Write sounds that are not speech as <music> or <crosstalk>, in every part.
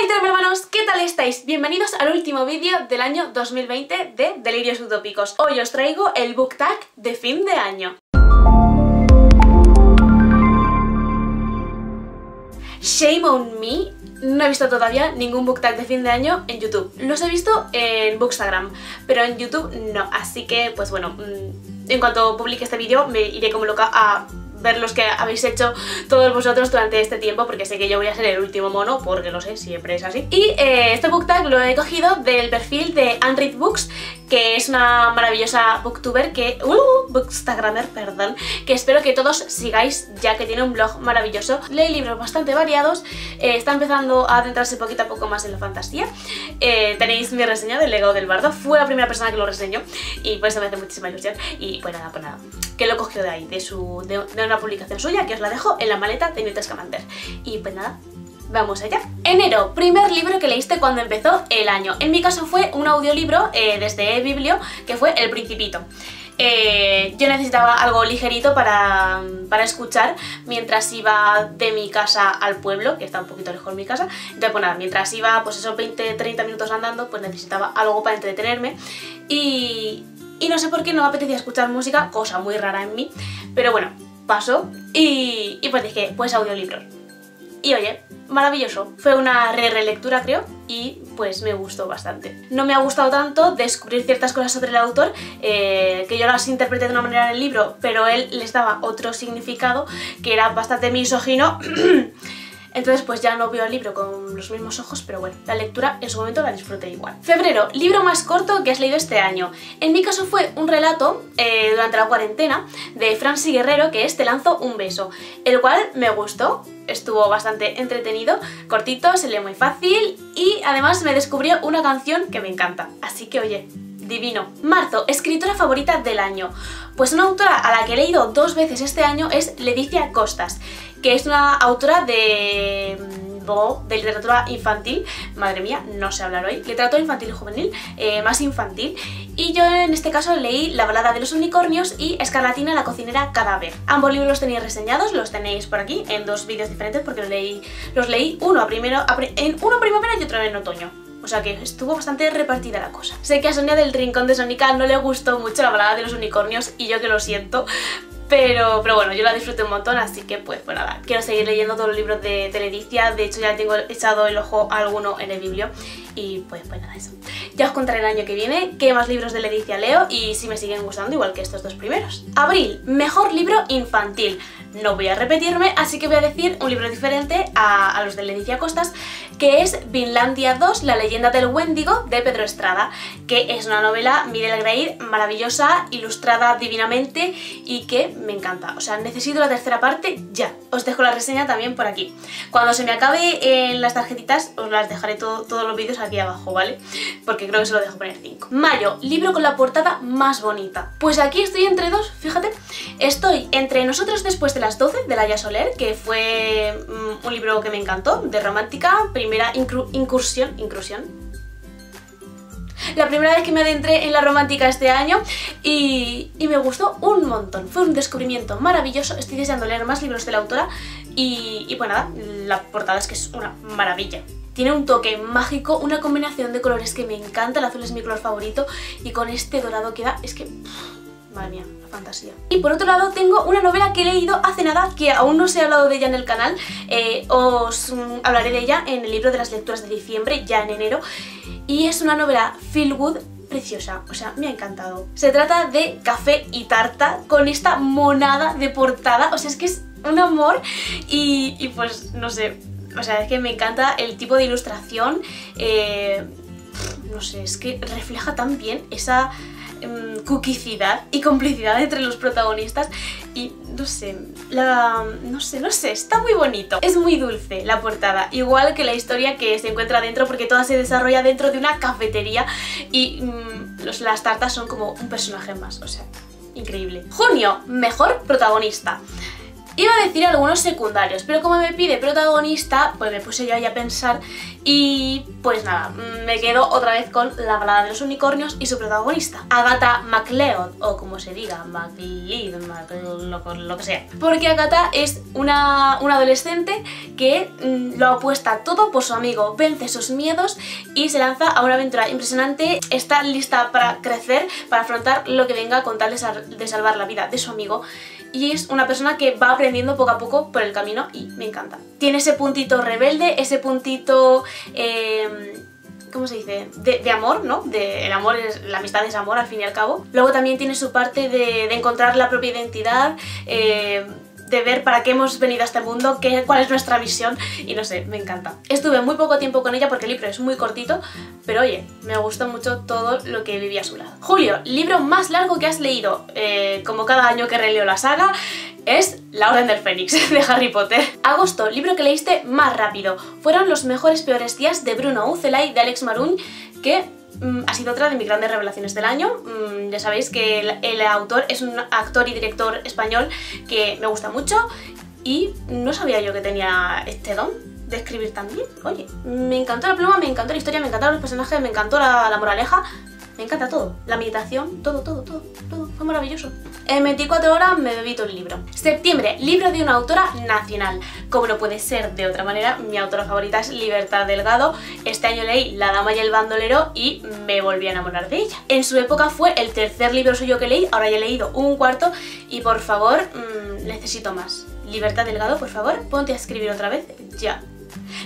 Hola hermanos, ¿qué tal estáis? Bienvenidos al último vídeo del año 2020 de Delirios Utópicos. Hoy os traigo el book tag de fin de año. Shame on me, no he visto todavía ningún book tag de fin de año en YouTube. Los he visto en Bookstagram, pero en YouTube no. Así que, pues bueno, mm, en cuanto publique este vídeo me iré como loca a ver los que habéis hecho todos vosotros durante este tiempo porque sé que yo voy a ser el último mono porque lo sé, siempre es así. Y eh, este book tag lo he cogido del perfil de Unread Books que es una maravillosa booktuber que... Uh, bookstagrammer, perdón, que espero que todos sigáis ya que tiene un blog maravilloso. Lee libros bastante variados, eh, está empezando a adentrarse poquito a poco más en la fantasía. Eh, tenéis mi reseña del legado del bardo, fue la primera persona que lo reseñó y por eso me hace muchísima ilusión. Y pues nada, pues nada, que lo cogió de ahí, de, su, de, una publicación suya, que os la dejo en la maleta de Newt Scamander. Y pues nada, Vamos allá. Enero, primer libro que leíste cuando empezó el año. En mi caso fue un audiolibro eh, desde Biblio, que fue El Principito. Eh, yo necesitaba algo ligerito para, escuchar mientras iba de mi casa al pueblo, que está un poquito lejos de mi casa. Entonces, pues nada, mientras iba pues esos 20-30 minutos andando, pues necesitaba algo para entretenerme. Y, y no sé por qué no me apetecía escuchar música, cosa muy rara en mí. Pero bueno, pasó y, y pues dije, pues audiolibros. Y oye, maravilloso. Fue una re-relectura creo y pues me gustó bastante. No me ha gustado tanto descubrir ciertas cosas sobre el autor, eh, que yo las interpreté de una manera en el libro, pero él les daba otro significado que era bastante misógino. <clears throat> Entonces pues ya no veo el libro con los mismos ojos, pero bueno, la lectura en su momento la disfruté igual. Febrero, libro más corto que has leído este año. En mi caso fue un relato eh, durante la cuarentena de Francis Guerrero que es Te lanzo un beso, el cual me gustó, estuvo bastante entretenido, cortito, se lee muy fácil y además me descubrió una canción que me encanta. Así que oye, divino. Marzo, escritora favorita del año. Pues una autora a la que he leído dos veces este año es Leticia Costas, que es una autora de de literatura infantil, madre mía, no sé hablar hoy, literatura infantil y juvenil, eh, más infantil, y yo en este caso leí La balada de los unicornios y Escarlatina, la cocinera cadáver. Ambos libros los tenéis reseñados, los tenéis por aquí en dos vídeos diferentes porque los leí, los leí uno, a primero, en uno primavera y otro en otoño. O sea que estuvo bastante repartida la cosa. Sé que a Sonia del Rincón de Sonica no le gustó mucho la balada de los unicornios y yo que lo siento, pero, pero bueno, yo la disfruté un montón, así que pues, pues nada, quiero seguir leyendo todos los libros de Teledicia, de hecho ya tengo echado el ojo a alguno en el biblio y pues, pues nada, eso. Ya os contaré el año que viene qué más libros de Ledicia leo y si me siguen gustando igual que estos dos primeros. Abril, mejor libro infantil. No voy a repetirme, así que voy a decir un libro diferente a, los de Leticia Costas, que es Vinlandia 2, la leyenda del Wendigo, de Pedro Estrada, que es una novela middle grade maravillosa, ilustrada divinamente y que me encanta. O sea, necesito la tercera parte ya. Os dejo la reseña también por aquí. Cuando se me acabe en las tarjetitas, os las dejaré todos los vídeos aquí abajo, ¿vale? Porque creo que se lo dejo poner 5. Mayo, libro con la portada más bonita. Pues aquí estoy entre dos, fíjate. Estoy entre Nosotros después de las 12 de Laia Soler, que fue mm, un libro que me encantó, de romántica, primera incursión, incursión, la primera vez que me adentré en la romántica este año y, me gustó un montón. Fue un descubrimiento maravilloso, estoy deseando leer más libros de la autora y, y pues nada, la portada es que es una maravilla. Tiene un toque mágico, una combinación de colores que me encanta, el azul es mi color favorito y con este dorado queda, es que... Madre mía, la fantasía. Y por otro lado tengo una novela que he leído hace nada, que aún no se ha hablado de ella en el canal. Eh, os mm, hablaré de ella en el libro de las lecturas de diciembre, ya en enero. Y es una novela feel good preciosa, o sea, me ha encantado. Se trata de Café y Tarta con esta monada de portada, o sea, es que es un amor y, pues, no sé, o sea, es que me encanta el tipo de ilustración, eh, no sé, es que refleja tan bien esa Em, cuquicidad y complicidad entre los protagonistas y no sé, la, no sé, no sé, está muy bonito. Es muy dulce la portada, igual que la historia que se encuentra dentro porque toda se desarrolla dentro de una cafetería y mm, las tartas son como un personaje más, o sea, increíble. Junio, mejor protagonista. Iba a decir algunos secundarios, pero como me pide protagonista, pues me puse yo ahí a pensar y pues nada, me quedo otra vez con La balada de los unicornios y su protagonista, Agatha MacLeod, o como se diga, MacLeod, lo, lo, que sea. Porque Agatha es una, una adolescente que mm, lo apuesta todo por su amigo, vence sus miedos y se lanza a una aventura impresionante, está lista para crecer, para afrontar lo que venga con tal de, salvar la vida de su amigo y es una persona que va aprendiendo poco a poco por el camino y me encanta. Tiene ese puntito rebelde, ese puntito... Em, ¿cómo se dice? De, amor, ¿no? De, el amor es, la amistad es amor al fin y al cabo. Luego también tiene su parte de, encontrar la propia identidad, eh, de ver para qué hemos venido a este mundo, qué, cuál es nuestra visión y no sé, me encanta. Estuve muy poco tiempo con ella porque el libro es muy cortito, pero oye, me gustó mucho todo lo que vivía a su lado. Julio, libro más largo que has leído, eh, como cada año que releo la saga, es La Orden del Fénix <laughs> de Harry Potter. Agosto, libro que leíste más rápido. Fueron Los mejores peores días de Bruno Ucelay de Alex Maruñ, que ha sido otra de mis grandes revelaciones del año. Mm, ya sabéis que el, autor es un actor y director español que me gusta mucho y no sabía yo que tenía este don de escribir también. Oye, me encantó la pluma, me encantó la historia, me encantaron los personajes, me encantó la moraleja. Me encanta todo. La meditación, todo, todo, todo, todo. Fue maravilloso. En 24 horas me bebí todo el libro. Septiembre, libro de una autora nacional. Como no puede ser de otra manera, mi autora favorita es Libertad Delgado. Este año leí La Dama y el Bandolero y me volví a enamorar de ella. En su época fue el tercer libro suyo que leí, ahora ya he leído un cuarto y por favor, mmm, necesito más. Libertad Delgado, por favor, ponte a escribir otra vez ya.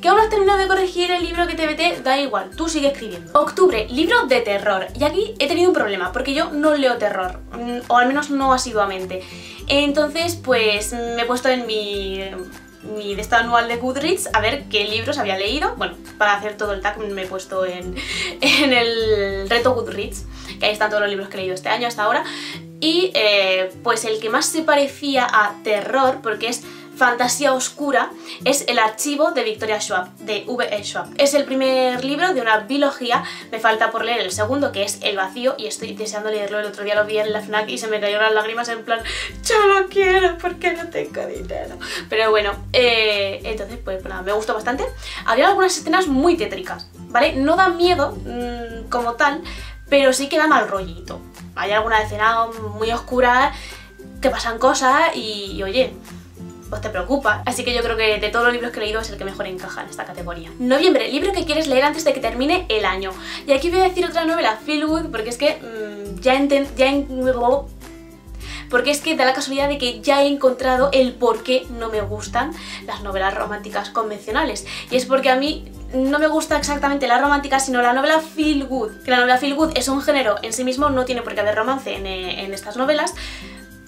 ¿Que aún has terminado de corregir el libro que te vete? Da igual, tú sigue escribiendo. Octubre, libro de terror. Y aquí he tenido un problema, porque yo no leo terror, mm, o al menos no asiduamente. Entonces, pues me he puesto en mi mi de esta anual de Goodreads a ver qué libros había leído. Bueno, para hacer todo el tag me he puesto en, <laughs> en el reto Goodreads, que ahí están todos los libros que he leído este año hasta ahora. Y eh, pues el que más se parecía a terror, porque es Fantasía Oscura es el archivo de Victoria Schwab, de V.E. Schwab. Es el primer libro de una biología, me falta por leer el segundo que es El vacío y estoy deseando leerlo, el otro día lo vi en la FNAC y se me cayeron las lágrimas en plan yo lo quiero porque no tengo dinero. Pero bueno, eh, entonces pues nada, me gustó bastante. Había algunas escenas muy tétricas, ¿vale? No da miedo mmm, como tal, pero sí que da mal rollito. Hay alguna escena muy oscura que pasan cosas y oye, pues te preocupa. Así que yo creo que de todos los libros que he leído es el que mejor encaja en esta categoría. Noviembre, libro que quieres leer antes de que termine el año. Y aquí voy a decir otra novela, Feel Good, porque es que mmm, ya, ya en porque es que da la casualidad de que ya he encontrado el por qué no me gustan las novelas románticas convencionales. Y es porque a mí no me gusta exactamente la romántica, sino la novela feel good. Que la novela feel good es un género en sí mismo, no tiene por qué haber romance en, eh, en estas novelas,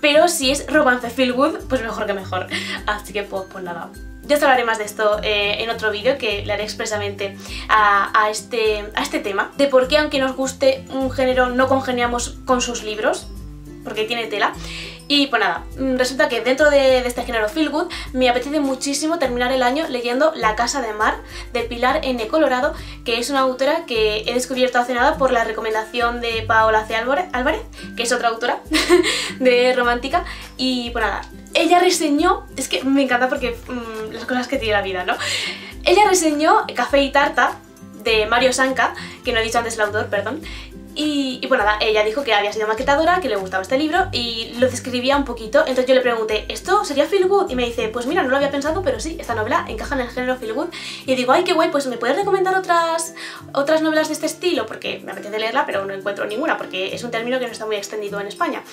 pero si es romance feel good, pues mejor que mejor. Así que pues, pues nada. Yo os hablaré más de esto eh, en otro vídeo que le haré expresamente a, este, a este tema, de por qué aunque nos guste un género no congeniamos con sus libros, porque tiene tela. Y pues nada, mm, resulta que dentro de, este género feel good me apetece muchísimo terminar el año leyendo La Casa de Mar de Pilar N. Colorado, que es una autora que he descubierto hace nada por la recomendación de Paola C. Álvarez, que es otra autora <laughs> de romántica. Y pues nada, ella reseñó, es que me encanta porque mm, las cosas que tiene la vida, ¿no? Ella reseñó Café y Tarta de Mario Sanka, que no he dicho antes el autor, perdón, y, pues nada, ella dijo que había sido maquetadora, que le gustaba este libro y lo describía un poquito. Entonces yo le pregunté, ¿esto sería feel good? Y me dice, pues mira, no lo había pensado, pero sí, esta novela encaja en el género feel good. Y digo, ay, qué guay, pues ¿me puedes recomendar otras, otras novelas de este estilo? Porque me apetece leerla, pero no encuentro ninguna, porque es un término que no está muy extendido en España.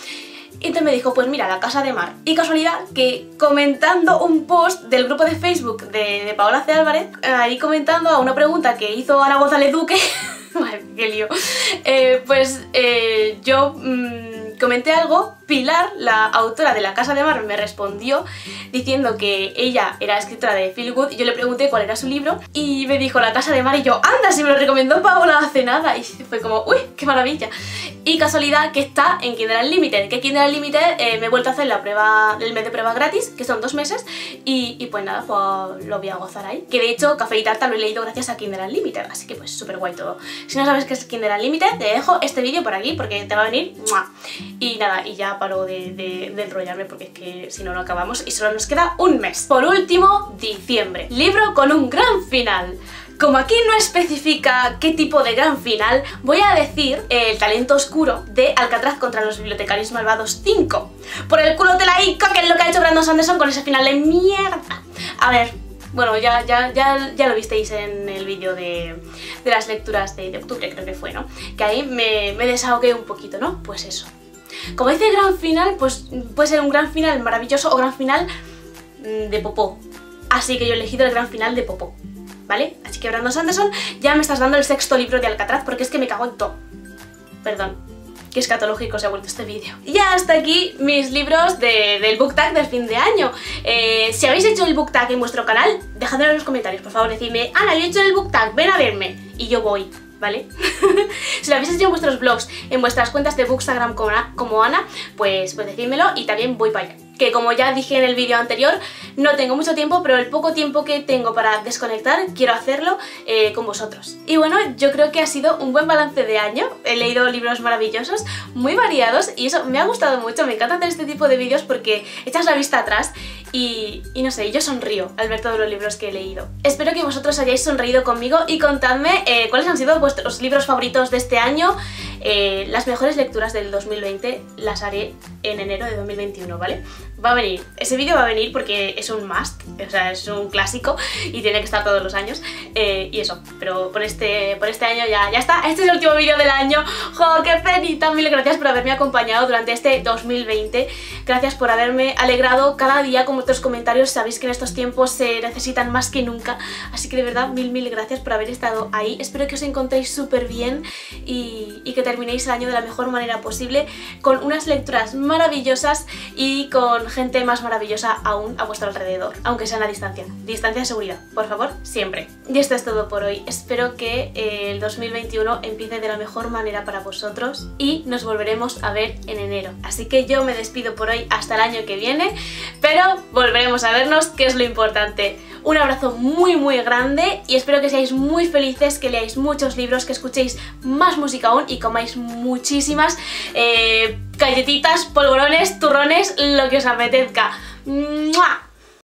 Y entonces me dijo, pues mira, La Casa de Mar. Y casualidad que comentando un post del grupo de Facebook de, Paola C. Álvarez, ahí comentando a una pregunta que hizo Ana González Duque, <laughs> <laughs> qué lío. Eh, pues eh, yo mm, comenté algo Pilar, la autora de La Casa de Mar, me respondió diciendo que ella era escritora de Feel Good yo le pregunté cuál era su libro y me dijo La Casa de Mar y yo, anda, si me lo recomendó Paola hace nada y fue como, uy, qué maravilla. Y casualidad que está en Kindle Unlimited, que Kindle Unlimited eh, me he vuelto a hacer la prueba, el mes de prueba gratis, que son dos meses y, pues nada, pues lo voy a gozar ahí. Que de hecho Café y Tarta lo he leído gracias a Kindle Unlimited, así que pues súper guay todo. Si no sabes qué es Kindle Unlimited, te dejo este vídeo por aquí porque te va a venir Y nada, y ya paro de, de, enrollarme porque es que si no, no acabamos y solo nos queda un mes. Por último, diciembre. Libro con un gran final. Como aquí no especifica qué tipo de gran final, voy a decir El talento oscuro de Alcatraz contra los bibliotecarios malvados 5. Por el culo de la Ica, que es lo que ha hecho Brandon Sanderson con ese final de mierda. A ver, bueno, ya, ya, ya, ya lo visteis en el vídeo de, las lecturas de, octubre, creo que fue, ¿no? Que ahí me, me desahogué un poquito, ¿no? Pues eso. Como dice gran final, pues puede ser un gran final maravilloso o gran final mm, de popó. Así que yo he elegido el gran final de popó. ¿vale? Así que Brandon Sanderson, ya me estás dando el sexto libro de Alcatraz porque es que me cago en todo. Perdón, qué escatológico se ha vuelto este vídeo. Y hasta aquí mis libros del book tag del fin de año. Eh, si habéis hecho el book tag en vuestro canal, dejadlo en los comentarios, por favor, decidme, Ana, yo he hecho el book tag, ven a verme. Y yo voy. ¿Vale? <laughs> si lo habéis hecho en vuestros blogs, en vuestras cuentas de Bookstagram como, Ana, pues, pues decídmelo y también voy para allá. Que como ya dije en el vídeo anterior, no tengo mucho tiempo, pero el poco tiempo que tengo para desconectar, quiero hacerlo eh, con vosotros. Y bueno, yo creo que ha sido un buen balance de año. He leído libros maravillosos, muy variados, y eso me ha gustado mucho. Me encanta hacer este tipo de vídeos porque echas la vista atrás y, no sé, yo sonrío al ver todos los libros que he leído. Espero que vosotros hayáis sonreído conmigo y contadme eh, cuáles han sido vuestros libros favoritos de este año. Eh, las mejores lecturas del 2020 las haré en enero de 2021, ¿vale? Va a venir, ese vídeo va a venir porque es un must, o sea, es un clásico y tiene que estar todos los años eh, y eso, pero por este, por este año ya, ya está, este es el último vídeo del año, ¡jo, qué penita! Mil gracias por haberme acompañado durante este 2020, gracias por haberme alegrado cada día con vuestros comentarios, sabéis que en estos tiempos se necesitan más que nunca, así que de verdad mil mil gracias por haber estado ahí, espero que os encontréis súper bien y, y que terminéis el año de la mejor manera posible con unas lecturas maravillosas y con gente más maravillosa aún a vuestro alrededor, aunque sea en la distancia. Distancia de seguridad, por favor, siempre. Y esto es todo por hoy. Espero que eh, el 2021 empiece de la mejor manera para vosotros y nos volveremos a ver en enero. Así que yo me despido por hoy hasta el año que viene, pero volveremos a vernos, que es lo importante. Un abrazo muy muy grande y espero que seáis muy felices, que leáis muchos libros, que escuchéis más música aún y comáis muchísimas eh, galletitas, polvorones, turrones, lo que os apetezca. ¡Mua!